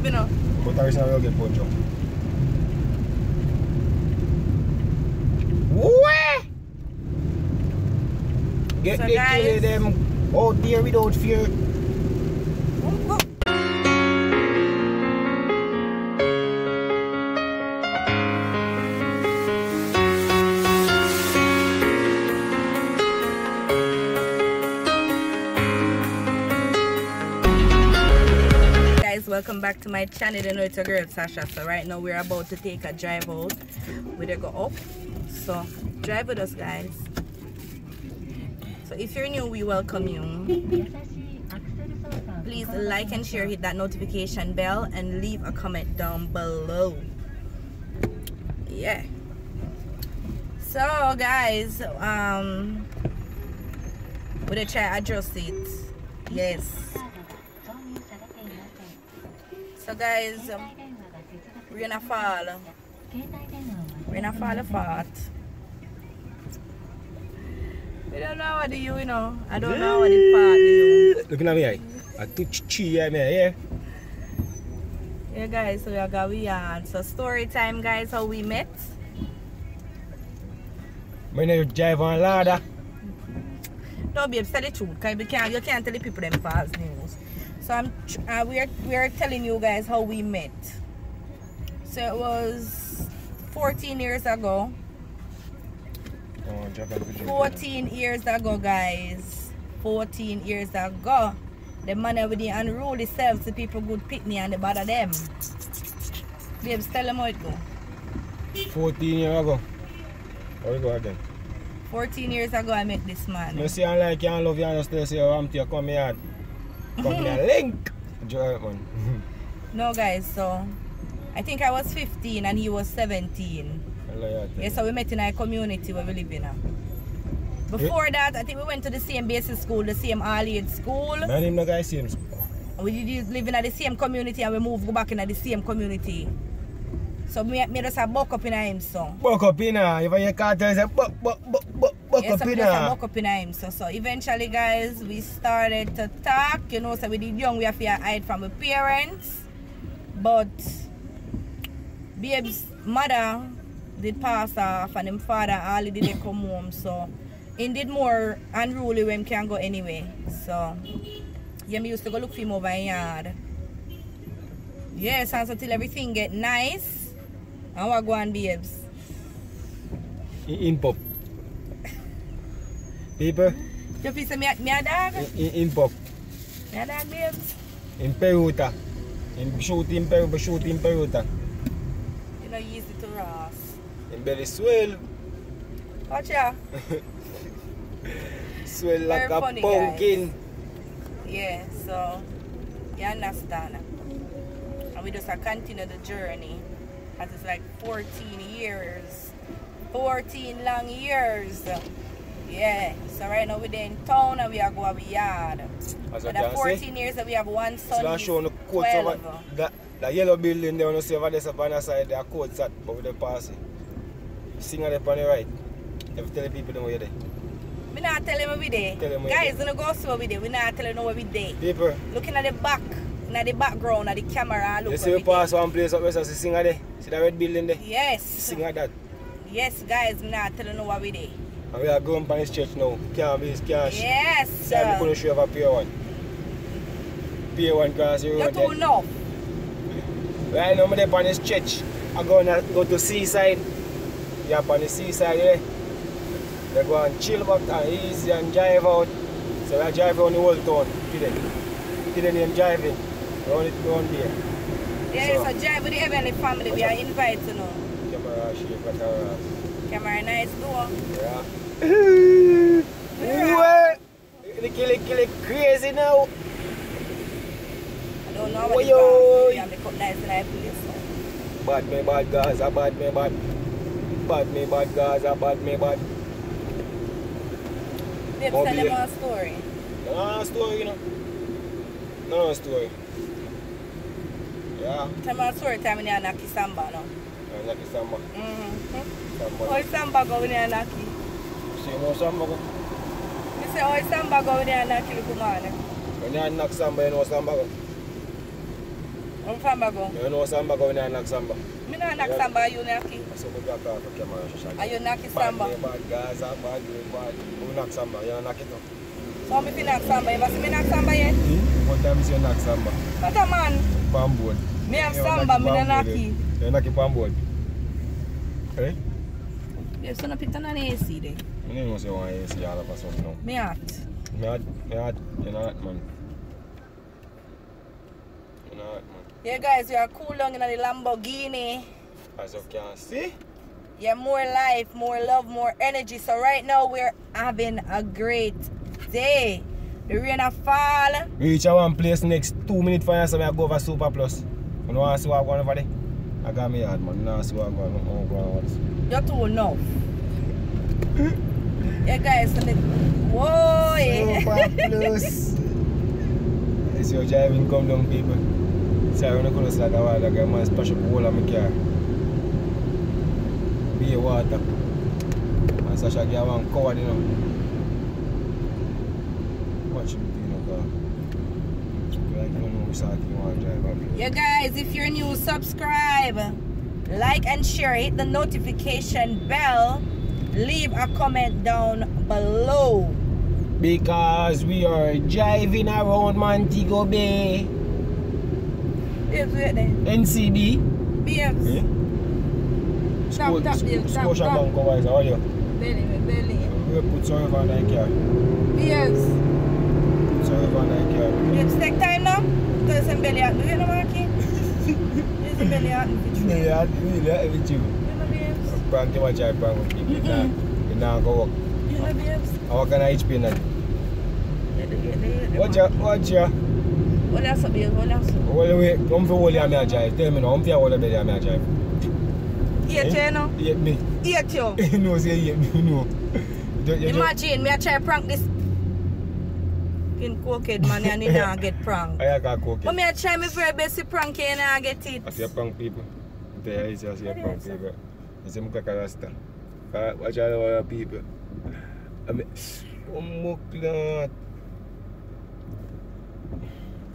crib, you know. But I wish I will get punch up. Where? Get So the guys- them out there without fear. Welcome back to my channel. You know it's your girl sasha so right now we're about to take a drive out. We're gonna go up. So drive with us guys. So if you're new we welcome you. Please like and share hit that notification bell and leave a comment down below. Yeah. So guys um we're gonna try adjust it. Yes so guys um, we're gonna fall. We're gonna fall apart. We don't know what to do you know. I don't know what it part do. You Looking at me, eye. I touch chi me, yeah. yeah guys so we are going yard so story time guys how we met. Me know you drive on ladder. no babe tell the truth cause you can't you can't tell the people them false news so i'm uh, we are we are telling you guys how we met so it was 14 years ago Oh, drop out the drink. 14 years ago, guys. 14 years ago. The money with the unruly selves, the people good pitney and the bother them. Babes, tell them how it go. 14 years ago. How we go again? 14 years ago, I met this man. Me see I like you and love you and still say I'm to come here. Come here, link. Drive man. No, guys, so I think I was 15 and he was 17. I love you, I tell Yeah, so we met in our community where we live in. Uh. now. Before that, I think we went to the same basic school, the same all-age school. Man, him no guy same school. we did live in the same community and we moved go back in the same community. So me, me just a buck up in him so. Buck up in here. If I cartel say buck, buck, buck, buck, buck Yes, up so me in just a up in him so. So eventually guys we started to talk, you know, so we did young we have to hide from the parents. But babe's mother did pass off and him father Ali didn't come home so he did more unruly when him can go anyway. So yeah, me used to go look for him over in yard. Yes, and so till everything get nice. And what go on babes? In, in pop. People, You feel say me, a- me a dog? in, pop. Me a dog babes? In Peruta. In shoot in Peru, but shoot in Peruta. You know easy to Ross. In swell. Watch ya. Swell like a funny, pumpkin. Yeah, so you understand. And we just continue the journey. As it's like 14 years. 14 long years. Yeah. So right now we're in town and we are going to the yard. As For I the can 14 say. years that we have one son. So show the coats 12. over that, that yellow building there, you see over there so on the side, there are coats at, but with the passing. Sing on the on the right. To tell the people them where you're there. We not tell them where we there. Tell them where Guys, don't go so we there. We not tell them where we there. People, Looking at the back, at the background, at the camera, look you see where we we pass one place up there, so see sing on there. See that red building there? Yes. Sing at that. Yes, guys, we not telling you what we there. And we are going on this church now. Can't be, can't sh- Yes. See, I'm going to show you a pier one. Pier one cross the You're road too there. enough. Right now, I'm there on this church. I'm going to go to seaside. Yeah, on the seaside, yeah. They go and chill back and easy and drive out. So we drive around the whole town today. Today, them driving. Around it, around there. There is So- a drive with the Heavenly family. We are invited to know. Camera shape, got a Camera nice door. Yeah. What? Kill it, kill it, crazy now. I don't know what oi. it's going to be. cut nice in that place. Bad me bad Gaza, bad me bad. Bad me bad Gaza, bad me bad. Oh, tell them a story. No story, you know. No story. Yeah, Tell me a story time when you're Naki Samba. I'm like Samba. Mm-hmm. Samba. How Samba go when you're Naki? See no Samba go. You say how Samba go when you're Naki, little man? When you knock Samba, you know Samba go. I'm from Bago. You know samba go in and knock samba. Me not knock Yeah. samba, are you knocky? So we got off the camera shot. Are you knocky Bad samba? day, bad Gaza, bad day, bad. We knock samba, you knock it up. So me fi knock samba, you ever see me knock samba yet? One time you see you knock samba. What a man. Palm board. Me have You samba, knock me it no palm board, knocky. eh? You knock it palm board. So no put on an AC there. I didn't know say you want all of us now. Me hot. Me hot, me hot, you know hot man. You know hot man. Yeah guys, we are cool down in the Lamborghini. As you can see. Yeah, more life, more love, more energy. So right now we're having a great day. The rain a fall. Reach a one place next two minutes for you, so I go over Super Plus. You know what I see what going over there? I got me hard man. Now I see what on. Oh, going on. You're too enough. yeah guys, so let, whoa yeah. Super Plus. It's your driving come down people. See I run across like a while ago, man splash up all of my car. Be water. And Sasha get one covered, you know. Yeah guys, if you're new, subscribe, like and share, hit the notification bell, leave a comment down below. Because we are driving around Montego Bay, Babes, wait there. NCB. Babes, Eh? Stop, Sco- stop, Sc- stop, Scotia stop. Bank, how is? How are you? belly, belly. We put some over on that car. Babes, Put some over on that car. babes, take time now. Tell some belly out. Do you know Marky? There's a belly out. You Yeah, really, every you. know? Prank you watch I prank with people. Mm-mm. You now go work. You know babes? I work on HP now. Yeah, the- yeah, the- the- Watch ya, watch ya. Hold on, so babes, hold on, so. Hold away, come for hold ya me a drive. Tell me now, come for hold the belly ya me a drive. Here, Eh? you know? Hate me. Here, you. Know, say me, no. Imagine me I try prank this in cokehead man and you not get prank. I got coke. But me I try my very best to prank you and I get it. I see prank people. There is see a prank people. I see muka karasta. Watch out all the people. I mean, oh my God.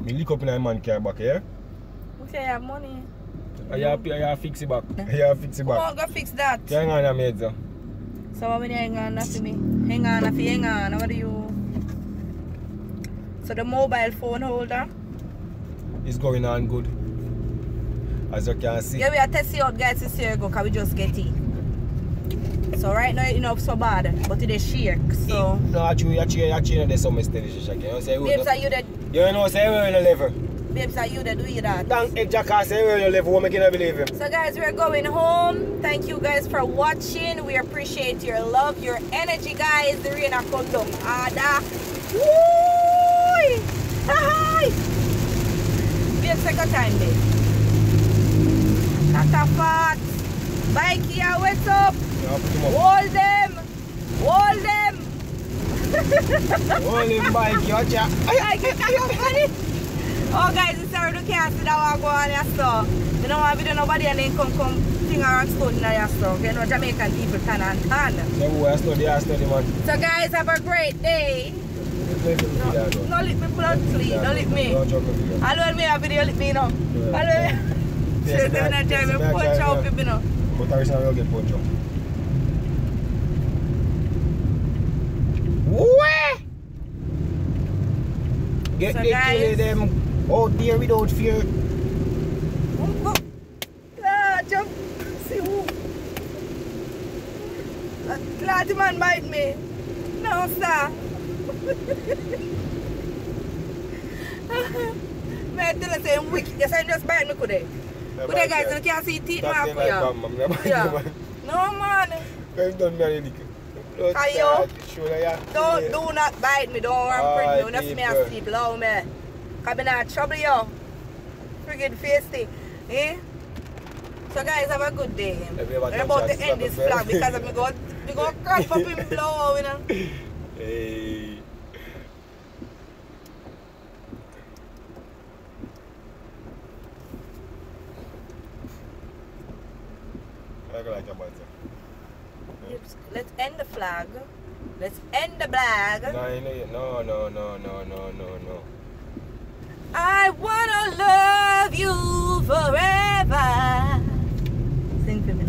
Me lick up in a man car back here. Okay, I have money. I have, I have fix it back. I have fix it Come back. on, go fix that. Hang on minute, sir. So when you hang on for me? Hang on, you hang on, what do you? So the mobile phone holder. It's going on good. As you can see. Yeah, we are testing out guys this year ago because we just get it. So right now you know so bad, but it is shake. So No, actually, actually, actually, there's some mistake. You know, say, we babes are you that you know, say, we're in a level. babes are you that do that? Thank Ed Jackass, say, we're in a level. What make you believe him? So guys, we're going home. Thank you guys for watching. We appreciate your love, your energy, guys. The rain a come down. Ada. Woo! Time. Tata fat. Bike here, what's up? You have to put him up. Hold them. Hold them. Hold him bike, you watch ya. I get you. Oh guys, it's sorry you can't see that one go on your store. You know what, we don't nobody and then come come thing around stone in your store. Okay, you know Jamaican people can and can. Say, boy, I study, I study, man. So guys, have a great day. Play for me, No, no lick me blood please, don't lick me. Don't joke with me. Hello me a video lick me now. Hello. Yes, So man. when I try Yes, me man, punch out people now. But I will get punch. Where? Get So the guys- them out there without fear. Ah, jump. See who? Uh, Glad man bite me. No, sir. Me I tell you, say I'm wicked. Yes, I just bite me today. But then guys, you can't see teeth mark That's man. I'm Yeah. No, man. I've done me a lick. Kayo? Don't, do not bite me. Don't I'm pretty. Don't see me asleep. Love me. Cause me not trouble you. Friggin' feisty. Eh? So guys, have a good day. You I'm about to end this vlog because I'm going to go crack up in blow, you know. Hey. Let's end the flag. Let's end the flag. No, no, no, no, no, no, no. I wanna love you forever. Sing for me.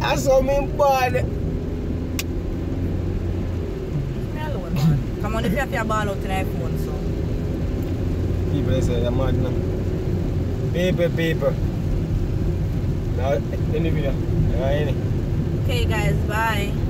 I saw me bad. Come on, if you have your ball out in iPhone, so. People say they're mad now. People, people. Now, the video. Okay, guys, bye.